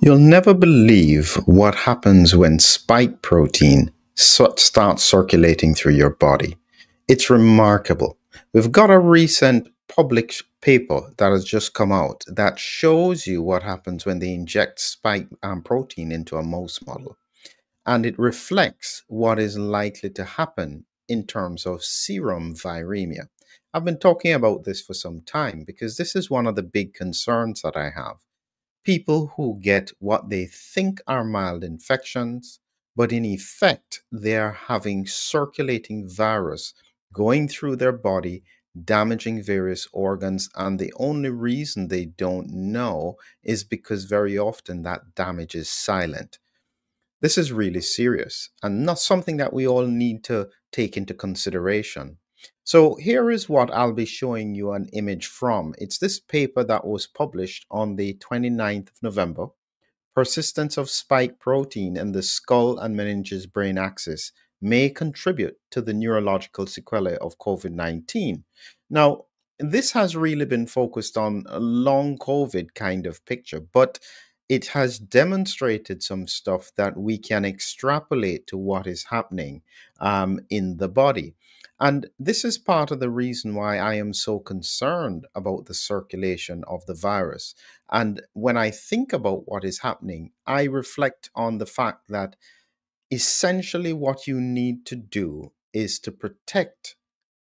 You'll never believe what happens when spike protein starts circulating through your body. It's remarkable. We've got a recent published paper that has just come out that shows you what happens when they inject spike um, protein into a mouse model. And it reflects what is likely to happen in terms of serum viremia. I've been talking about this for some time because this is one of the big concerns that I have people who get what they think are mild infections, but in effect, they're having circulating virus going through their body, damaging various organs. And the only reason they don't know is because very often that damage is silent. This is really serious and not something that we all need to take into consideration. So here is what I'll be showing you an image from. It's this paper that was published on the 29th of November. Persistence of spike protein in the skull and meninges brain axis may contribute to the neurological sequelae of COVID 19. Now, this has really been focused on a long COVID kind of picture, but it has demonstrated some stuff that we can extrapolate to what is happening um, in the body. And this is part of the reason why I am so concerned about the circulation of the virus. And when I think about what is happening, I reflect on the fact that essentially what you need to do is to protect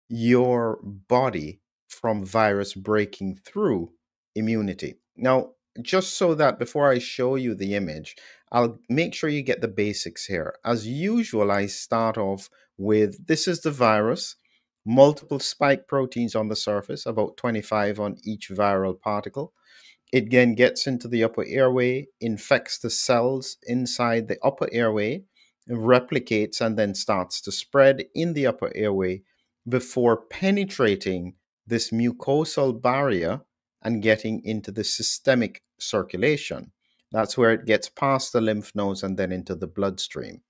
your body from virus breaking through immunity. Now, just so that before I show you the image, I'll make sure you get the basics here. As usual, I start off with this is the virus, multiple spike proteins on the surface, about 25 on each viral particle. It then gets into the upper airway, infects the cells inside the upper airway, replicates, and then starts to spread in the upper airway before penetrating this mucosal barrier and getting into the systemic circulation. That's where it gets past the lymph nodes and then into the bloodstream.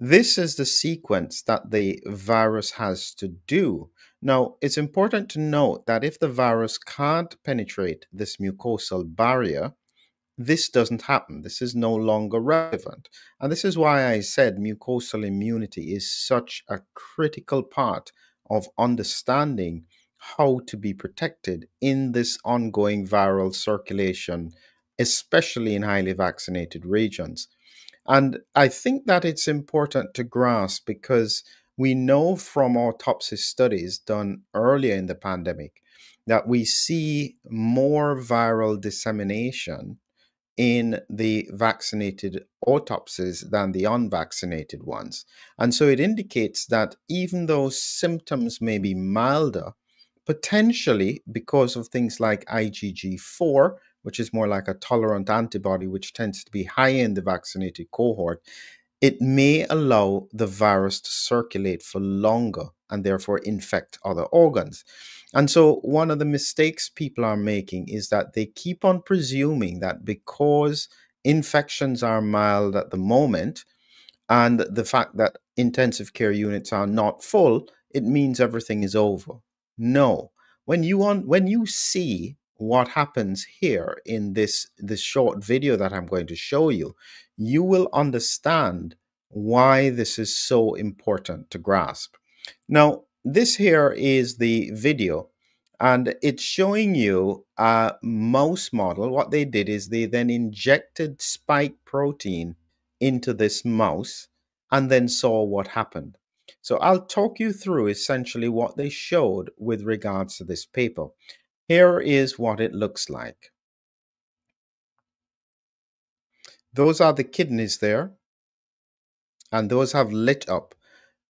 This is the sequence that the virus has to do. Now, it's important to note that if the virus can't penetrate this mucosal barrier, this doesn't happen. This is no longer relevant. And this is why I said mucosal immunity is such a critical part of understanding how to be protected in this ongoing viral circulation, especially in highly vaccinated regions. And I think that it's important to grasp because we know from autopsy studies done earlier in the pandemic that we see more viral dissemination in the vaccinated autopsies than the unvaccinated ones. And so it indicates that even though symptoms may be milder, potentially because of things like IgG4, which is more like a tolerant antibody, which tends to be high in the vaccinated cohort, it may allow the virus to circulate for longer and therefore infect other organs. And so, one of the mistakes people are making is that they keep on presuming that because infections are mild at the moment and the fact that intensive care units are not full, it means everything is over. No. When you on when you see what happens here in this this short video that I'm going to show you, you will understand why this is so important to grasp. Now, this here is the video and it's showing you a mouse model. What they did is they then injected spike protein into this mouse and then saw what happened. So I'll talk you through essentially what they showed with regards to this paper. Here is what it looks like. Those are the kidneys there, and those have lit up.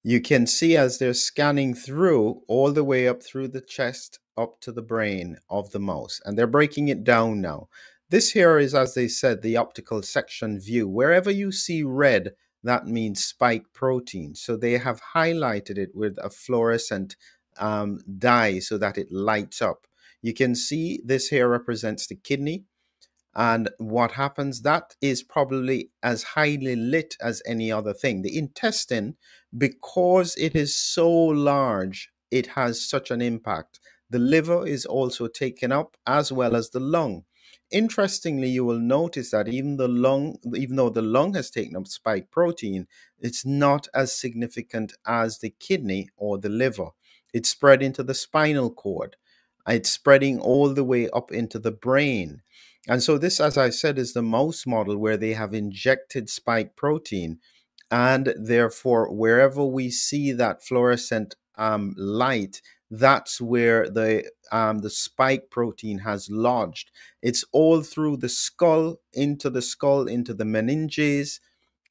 You can see as they're scanning through all the way up through the chest up to the brain of the mouse, and they're breaking it down now. This here is, as they said, the optical section view. Wherever you see red, that means spike protein. So they have highlighted it with a fluorescent um, dye so that it lights up. You can see this here represents the kidney. And what happens, that is probably as highly lit as any other thing. The intestine, because it is so large, it has such an impact. The liver is also taken up as well as the lung. Interestingly, you will notice that even the lung, even though the lung has taken up spike protein, it's not as significant as the kidney or the liver. It's spread into the spinal cord. It's spreading all the way up into the brain. And so, this, as I said, is the mouse model where they have injected spike protein. And therefore, wherever we see that fluorescent um, light, that's where the um, the spike protein has lodged. It's all through the skull, into the skull, into the meninges.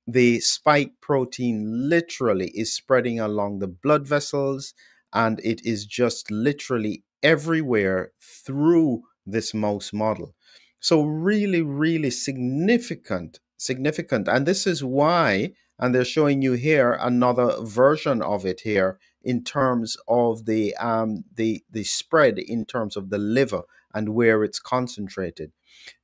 The spike protein literally is spreading along the blood vessels, and it is just literally everywhere through this mouse model. So really, really significant, significant. And this is why, and they're showing you here another version of it here in terms of the um, the the spread in terms of the liver and where it's concentrated.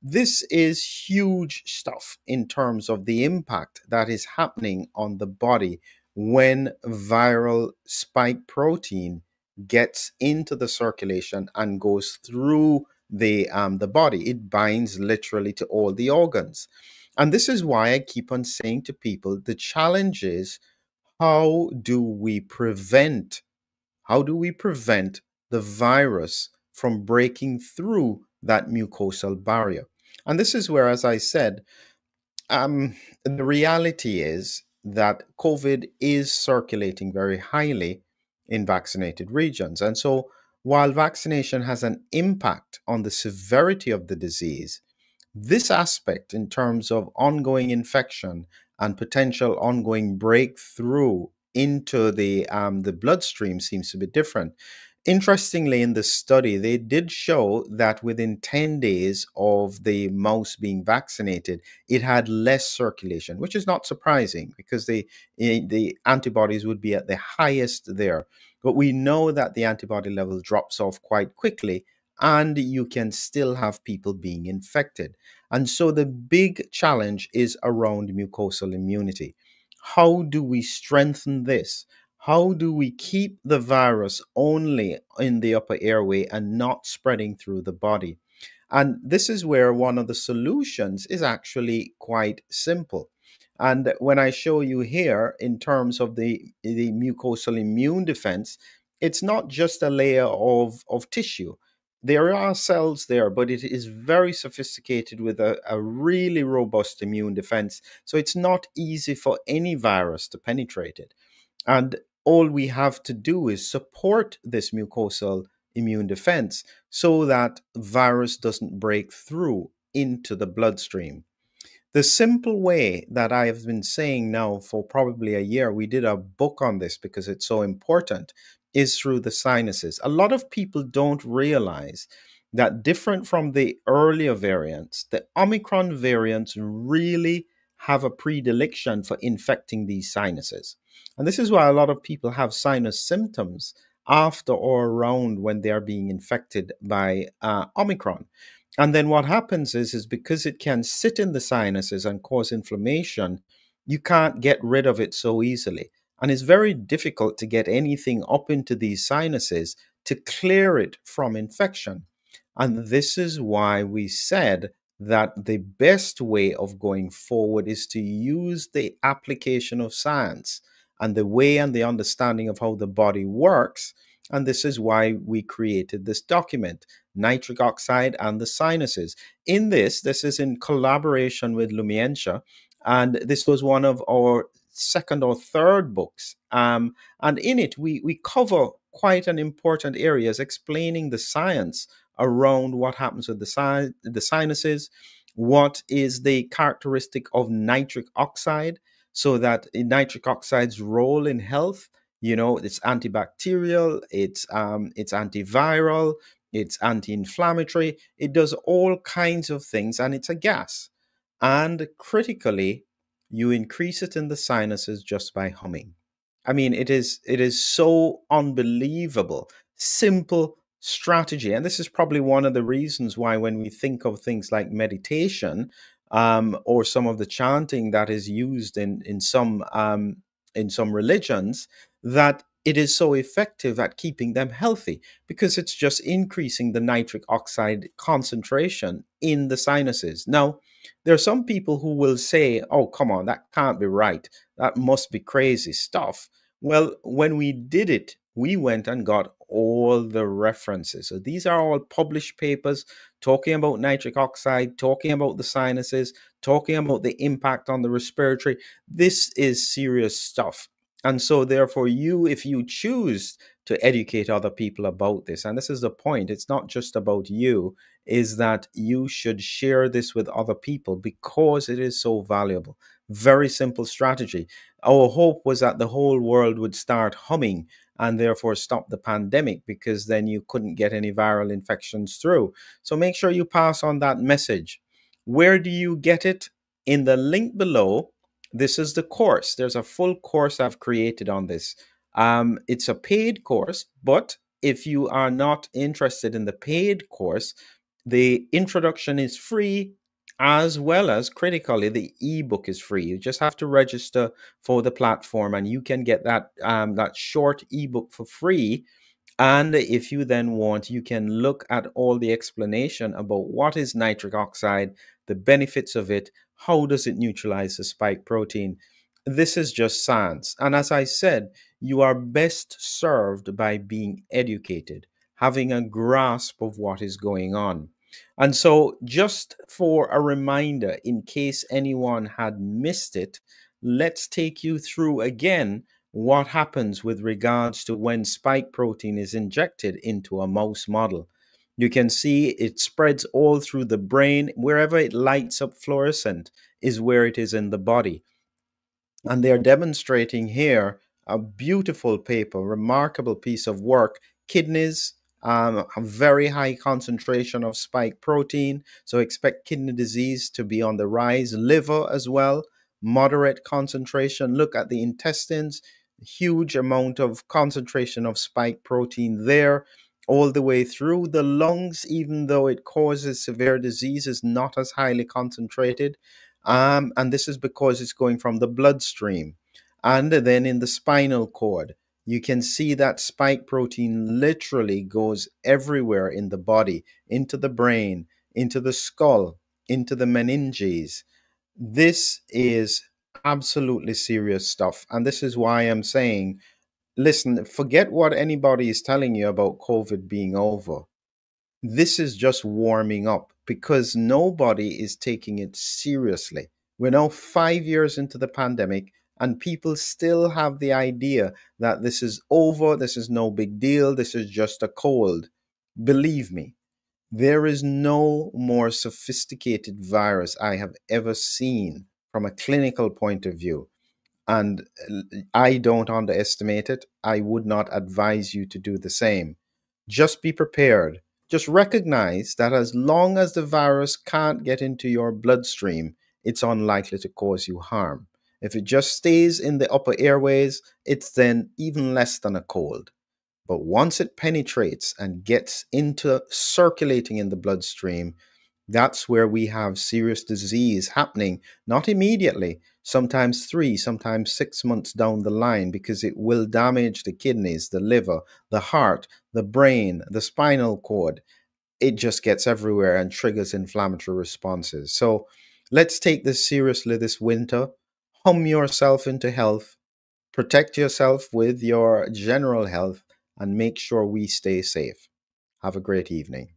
This is huge stuff in terms of the impact that is happening on the body when viral spike protein gets into the circulation and goes through the um, the body. It binds literally to all the organs. And this is why I keep on saying to people the challenge is how do we prevent how do we prevent the virus from breaking through that mucosal barrier? And this is where, as I said, um, the reality is that COVID is circulating very highly in vaccinated regions. And so while vaccination has an impact on the severity of the disease, this aspect, in terms of ongoing infection and potential ongoing breakthrough into the um, the bloodstream, seems to be different. Interestingly, in the study, they did show that within 10 days of the mouse being vaccinated, it had less circulation, which is not surprising because the, eh, the antibodies would be at the highest there. But we know that the antibody level drops off quite quickly and you can still have people being infected. And so the big challenge is around mucosal immunity. How do we strengthen this? How do we keep the virus only in the upper airway and not spreading through the body? And this is where one of the solutions is actually quite simple. And when I show you here in terms of the, the mucosal immune defense, it's not just a layer of, of tissue. There are cells there, but it is very sophisticated with a, a really robust immune defense. So it's not easy for any virus to penetrate it. And all we have to do is support this mucosal immune defense so that virus doesn't break through into the bloodstream. The simple way that I have been saying now for probably a year, we did a book on this because it's so important, is through the sinuses. A lot of people don't realize that different from the earlier variants, the Omicron variants really have a predilection for infecting these sinuses. And this is why a lot of people have sinus symptoms after or around when they are being infected by uh, Omicron. And then what happens is, is because it can sit in the sinuses and cause inflammation, you can't get rid of it so easily. And it's very difficult to get anything up into these sinuses to clear it from infection. And this is why we said that the best way of going forward is to use the application of science and the way and the understanding of how the body works. And this is why we created this document nitric oxide, and the sinuses. In this, this is in collaboration with Lumientia, and this was one of our second or third books. Um, and in it, we, we cover quite an important areas explaining the science around what happens with the, si- the sinuses, what is the characteristic of nitric oxide, so that nitric oxide's role in health you know it's antibacterial it's um it's antiviral it's anti inflammatory, it does all kinds of things, and it's a gas. And critically, you increase it in the sinuses just by humming. I mean, it is it is so unbelievable, simple strategy, and this is probably one of the reasons why when we think of things like meditation um, or some of the chanting that is used in in some um, in some religions, that it is so effective at keeping them healthy because it's just increasing the nitric oxide concentration in the sinuses. Now, there are some people who will say, oh, come on, that can't be right. That must be crazy stuff. Well, when we did it, we went and got all the references. So these are all published papers talking about nitric oxide, talking about the sinuses, talking about the impact on the respiratory. This is serious stuff. And so, therefore, you, if you choose to educate other people about this, and this is the point, it's not just about you, is that you should share this with other people because it is so valuable. Very simple strategy. Our hope was that the whole world would start humming and therefore stop the pandemic because then you couldn't get any viral infections through. So make sure you pass on that message. Where do you get it? In the link below, this is the course. There's a full course I've created on this. Um, it's a paid course, but if you are not interested in the paid course, the introduction is free as well as critically the ebook is free. You just have to register for the platform and you can get that um, that short ebook for free. And if you then want you can look at all the explanation about what is nitric oxide the benefits of it how does it neutralize the spike protein. This is just science. And as i said you are best served by being educated having a grasp of what is going on and so, just for a reminder, in case anyone had missed it, let's take you through again what happens with regards to when spike protein is injected into a mouse model. You can see it spreads all through the brain. Wherever it lights up fluorescent is where it is in the body. And they're demonstrating here a beautiful paper, remarkable piece of work. Kidneys, um, a very high concentration of spike protein. So expect kidney disease to be on the rise, liver as well, moderate concentration. Look at the intestines, huge amount of concentration of spike protein there. All the way through the lungs, even though it causes severe disease, is not as highly concentrated. Um, and this is because it's going from the bloodstream. And then in the spinal cord, you can see that spike protein literally goes everywhere in the body, into the brain, into the skull, into the meninges. This is absolutely serious stuff. And this is why I'm saying, listen, forget what anybody is telling you about COVID being over. This is just warming up because nobody is taking it seriously. We're now five years into the pandemic and people still have the idea that this is over, this is no big deal, this is just a cold. Believe me, there is no more sophisticated virus I have ever seen from a clinical point of view. And uh, I don't underestimate it. I would not advise you to do the same. Just be prepared. Just recognize that as long as the virus can't get into your bloodstream, it's unlikely to cause you harm. If it just stays in the upper airways, it's then even less than a cold. But once it penetrates and gets into circulating in the bloodstream, that's where we have serious disease happening, not immediately, sometimes three, sometimes six months down the line, because it will damage the kidneys, the liver, the heart, the brain, the spinal cord. It just gets everywhere and triggers inflammatory responses. So let's take this seriously this winter hum yourself into health, protect yourself with your general health, and make sure we stay safe. Have a great evening.